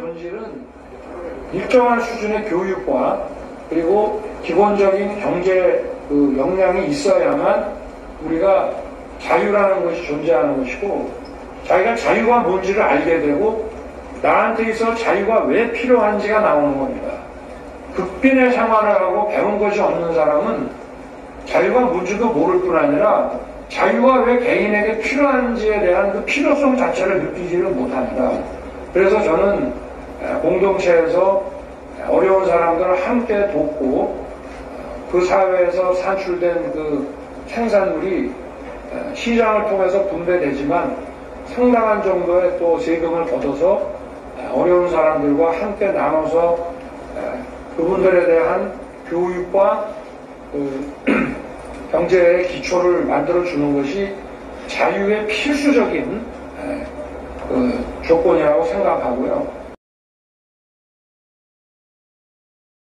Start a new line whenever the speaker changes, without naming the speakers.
본질은 일정한 수준의 교육과 그리고 기본적인 경제 그 역량이 있어야만 우리가 자유라는 것이 존재하는 것이고 자기가 자유가 뭔지를 알게 되고 나한테 있어 자유가 왜 필요한지가 나오는 겁니다. 극빈의 생활을 하고 배운 것이 없는 사람은 자유가 뭔지도 모를 뿐 아니라 자유가 왜 개인에게 필요한지에 대한 그 필요성 자체를 느끼지를 못합니다. 그래서 저는 공동체에서 어려운 사람들을 함께 돕고 그 사회에서 산출된 그 생산물이 시장을 통해서 분배되지만 상당한 정도의 또 세금을 걷어서 어려운 사람들과 함께 나눠서 그분들에 대한 교육과 그 경제의 기초를 만들어 주는 것이 자유의 필수적인 그 조건이라고 생각하고요.